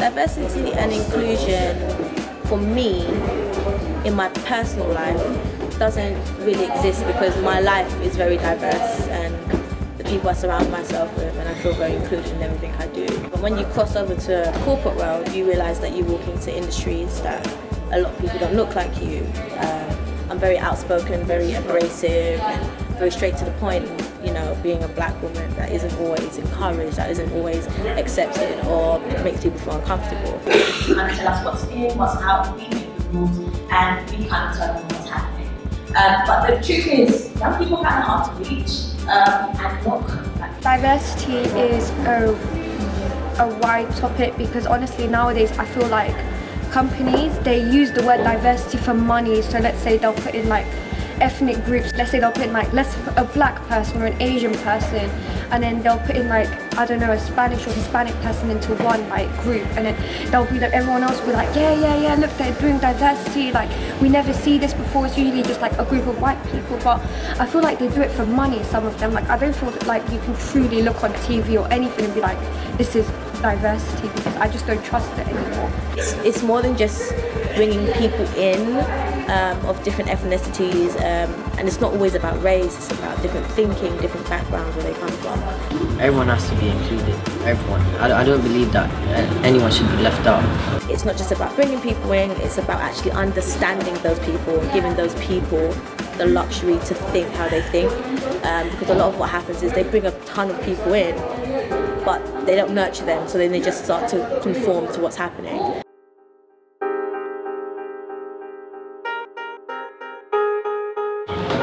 Diversity and inclusion for me in my personal life doesn't really exist because my life is very diverse and the people I surround myself with and I feel very included in everything I do. But when you cross over to corporate world, you realise that you walk into industries that a lot of people don't look like you. Uh, I'm very outspoken, very abrasive, and very straight to the point. You know, being a black woman that isn't always encouraged, that isn't always accepted, or makes people feel uncomfortable. Kind of tell us what's in, what's out, we make the rules, and we kind of tell them what's happening. Um, but the truth is, young people are kind of hard to reach um, and not Diversity is a, a wide topic because honestly nowadays I feel like companies they use the word diversity for money so let's say they'll put in like ethnic groups let's say they'll put in like let's a black person or an Asian person and then they'll put in like I don't know a Spanish or Hispanic person into one like group and then they'll be like everyone else will be like yeah yeah yeah look they're doing diversity like we never see this before it's usually just like a group of white people but I feel like they do it for money some of them like I don't feel like you can truly look on TV or anything and be like this is diversity because I just don't trust it anymore. It's, it's more than just bringing people in um, of different ethnicities um, and it's not always about race, it's about different thinking, different backgrounds where they come from. Everyone has to be included, everyone. I, I don't believe that anyone should be left out. It's not just about bringing people in, it's about actually understanding those people giving those people the luxury to think how they think um, because a lot of what happens is they bring a ton of people in but they don't nurture them so then they just start to conform to what's happening.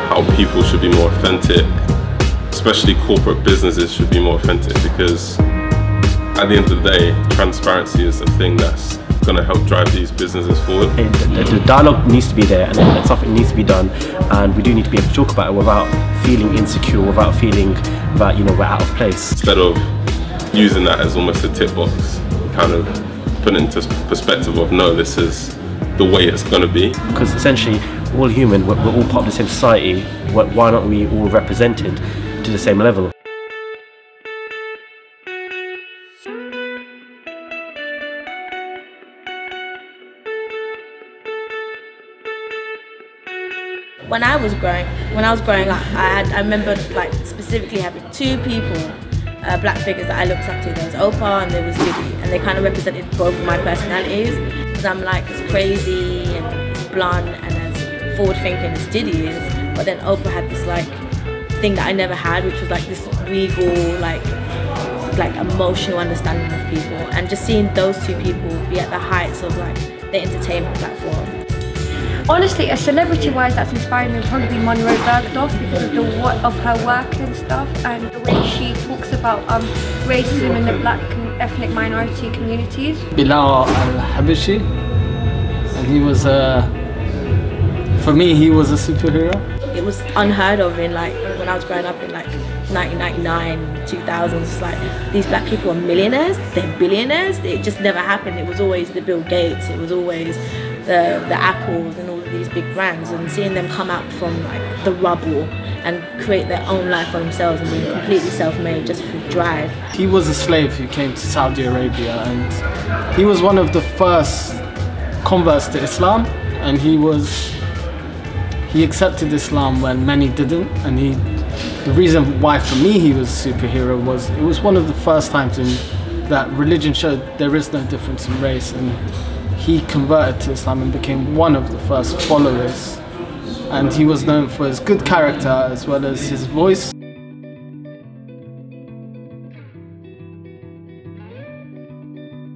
How people should be more authentic, especially corporate businesses should be more authentic because at the end of the day, transparency is the thing that's going to help drive these businesses forward. The, the, dialogue needs to be there and, and something needs to be done and we do need to be able to talk about it without feeling insecure, without feeling that you know we're out of place. Instead of using that as almost a tip box, kind of put it into perspective of no, this is the way it's going to be. Because essentially, all human, we're, we're all part of the same society, why aren't we all represented to the same level? When I was growing, when I was growing up, I had I remember like specifically having two people uh, black figures that I looked up to. There was Oprah and there was Diddy, and they kind of represented both of my personalities. Because I'm like as crazy and as forward thinking as Diddy is, but then Oprah had this like thing that I never had, which was like this regal, like like emotional understanding of people, and just seeing those two people be at the heights of like the entertainment platform. Honestly, a celebrity-wise that's inspiring me. Would probably be Munroe Bergdorf because of the what of her work and stuff and the way she talks about um, racism in the black ethnic minority communities. Bilal al-Habashi. And he was a, uh, for me he was a superhero. It was unheard of in like when I was growing up in like 1999, 2000s, like these black people are millionaires, they're billionaires, it just never happened. It was always the Bill Gates, it was always the, the Apples and all of these big brands and seeing them come out from like the rubble and create their own life for themselves and be completely self-made just through drive. He was a slave who came to Saudi Arabia and he was one of the first converts to Islam and he was he accepted Islam when many didn't and he the reason why for me he was a superhero was it was one of the first times in that religion showed there is no difference in race and he converted to Islam and became one of the first followers. And he was known for his good character as well as his voice.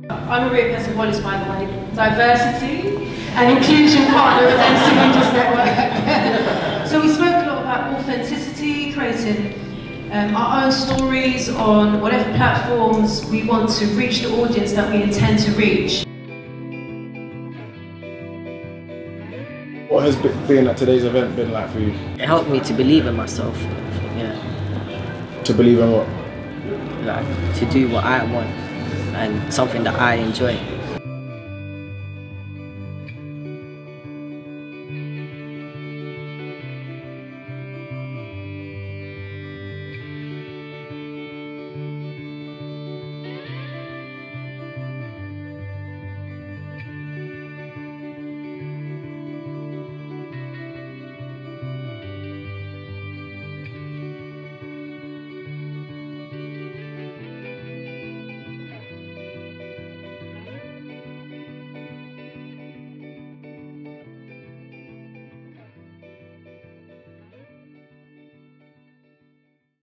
I'm Maria Petnga-Wallace, by the way, diversity and inclusion partner at Dentsu Aegis Network. so we spoke a lot about authenticity, creating um, our own stories on whatever platforms we want to reach the audience that we intend to reach. What has being at today's event been like for you? It helped me to believe in myself. Yeah. To believe in what? Like to do what I want and something that I enjoy.